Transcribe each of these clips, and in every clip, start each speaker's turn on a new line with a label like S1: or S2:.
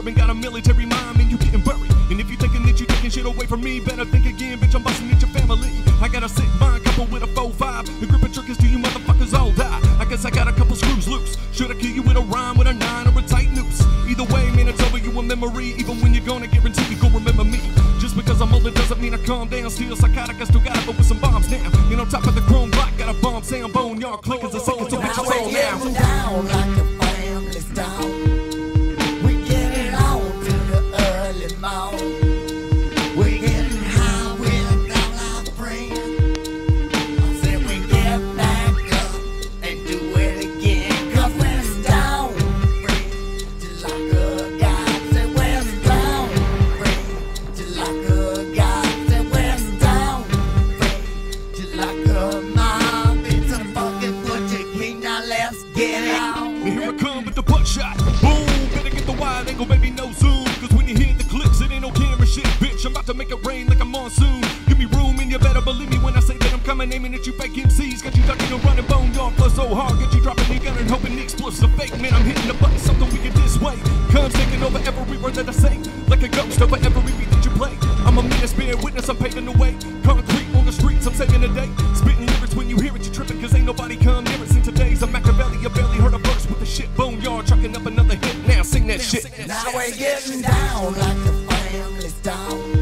S1: serving, got a military mind, and you getting buried. And if you thinking that you taking shit away from me, better think again, bitch. I'm busting at your family. I got a sick mind, couple with a 4-5. The grip of triggers to you motherfuckers all die. I guess I got a couple screws loose. Should I kill you with a rhyme, with a nine, or a tight noose? Either way, man, it's over you a memory. Even when you're gonna guarantee you gon' remember me. Just because I'm older doesn't mean I calm down. Still psychotic, I still got it, but with some bombs now. And on top of the chrome block, got a bomb sound, bone yard clickers, a second, so bitch,
S2: Now
S1: it's
S2: we're
S1: now.
S2: down like a let's get it on.
S1: Here I come with the butt shot. Boom, better get the wide angle, baby, no zoom. Cause when you hear the clicks, it ain't no camera shit, bitch. I'm about to make it rain like a monsoon. Give me room, and you better believe me when I say that I'm coming, aiming at you fake MCs. Got you ducking and running bone yard plus so hard. Get you dropping your gun and hoping the explosives are fake. Man, I'm hitting the button, something we can this way. Comes taking over every word that I say. Like a ghost over every beat that you play. I'm a menace, bear witness, I'm paving the way. Concrete on the streets, I'm saving the day.
S2: Down.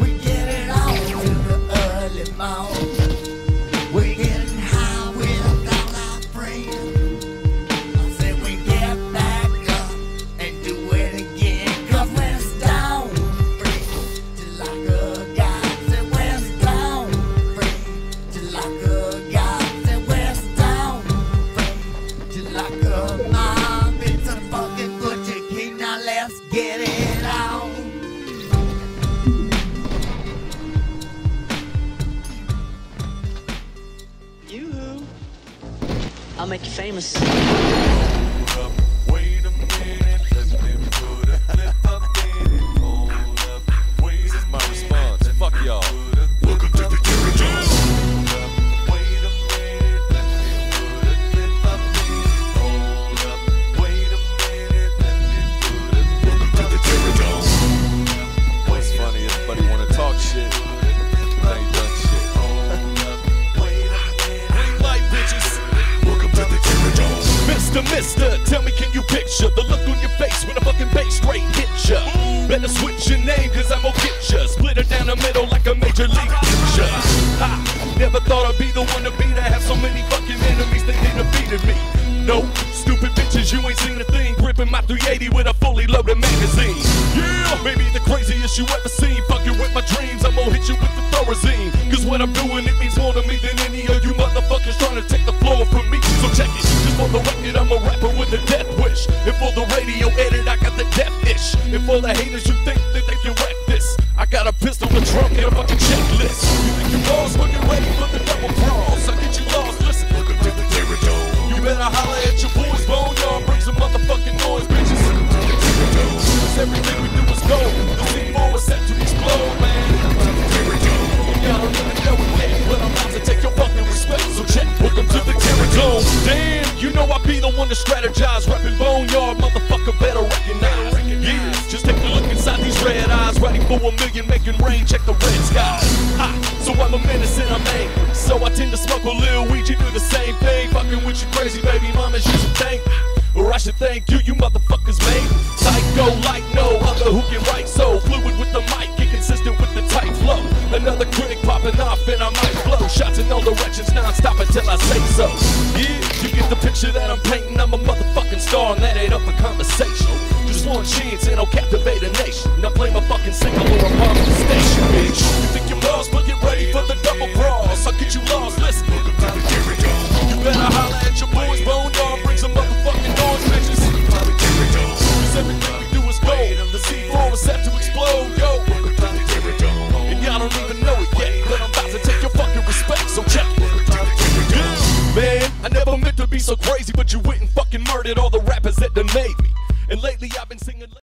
S2: We getting on to the early morn. We getting high with all our friends. I said we get back up and do it again. Cause we're stone free, just like a god. Said we're stone free, just like a god. Said we're stone free, just like a mob. It's a fucking butcher king. Now let's get it on.
S3: I'll make you famous.
S1: Mister, tell me, can you picture the look on your face when a fucking bass straight hit ya? Better switch your name, cause I'm gonna get ya. Split her down the middle like a major league pitcher. Ha! Never thought I'd be the one to be to have so many fucking enemies that they defeated me. No, stupid bitches, you ain't seen a thing. Gripping my 380 with a fully loaded magazine. Yeah, maybe the craziest you ever seen. Fucking with my dreams, I'm gonna hit you with the Thorazine. Cause what I'm doing, it for the haters, you think that they can wreck this. I got a pistol, a trunk, and a fucking checklist. You think you lost, well, get ready for the double cross. I get you lost, listen.
S4: Welcome to the territory.
S1: You better holler at your boys, boneyard, bring some motherfucking noise, bitches. Cause everything we do is gold. The C4 is set to explode, man. Y'all don't even know it yet, but I'm about to take your fucking respect. So check, welcome to the Terror Damn, you know I be the one to strategize, rapping boneyard, motherfucker better for a million, making rain, check the red sky. So I'm a menace and I'm angry. So I tend to smoke a little weed, you do the same thing. Fucking with you crazy baby mamas, you should thank. Or I should thank you, you motherfuckers made. Psycho like no other who can write so fluid with the mic, inconsistent with the tight flow. Another critic popping off and I might blow shots in all directions non-stop until I say so. Yeah, you get the picture that I'm painting. I'm a motherfucking star and that ain't up for conversation. Chance and I'll captivate a nation. Now play my fucking single or I'm on the station, bitch. You think you're lost, but get ready for the double cross. I'll get you lost, listen. You better holler at your boys, boneyard, bring some motherfucking noise, bitches. Cause everything we do is gold. The C4 is set to explode, yo. And y'all don't even know it yet, but I'm about to take your fucking respect, so check it. Man, I never meant to be so crazy, but you went and fucking murdered all the lately I've been singing.